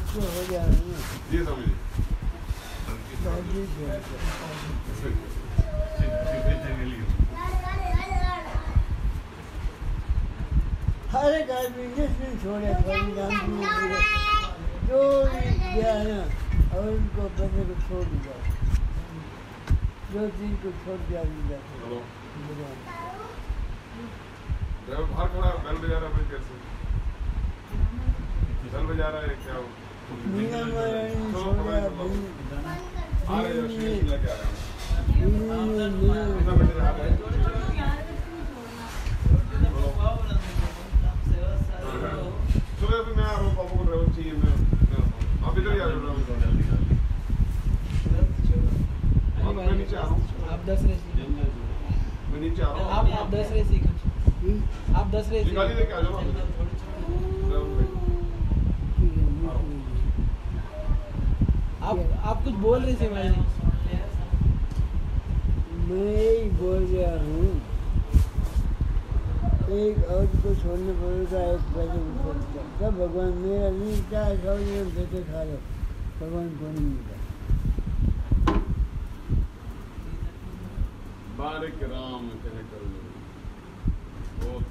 उसको हो जाएगा ये समझिए हर एक आदमी जिसने छोड़े जो गया है और उनको बंदे को छोड़ दिया जो चीज़ को छोड़ दिया ड्राइवर बाहर खड़ा है, बेल बजा रहा है। कैसे बेल बजा रहा है, क्या रहे हैं आप दस रहे सीख। मैं नीचे आ रहा आप हूँ आप दस रहे सीख। आप दस रहे निकाली सीख लेके आ जाओ ड्राइवर भाई ठीक है मीना आप आप कुछ बोल रहे थे भाई? मैं ही बोल रहा हूँ। एक और को छोड़ने पड़ेगा एक पैसे को छोड़ता तब भगवान मेरा नहीं चाहे सौ जन पैसे खा लो। भगवान को नहीं मिला बारिक राम कहे कर लो। बहुत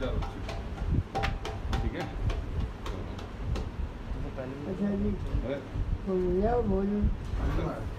समझदार है ठीक है? अच्छा जी। तो हो भोजन भोजन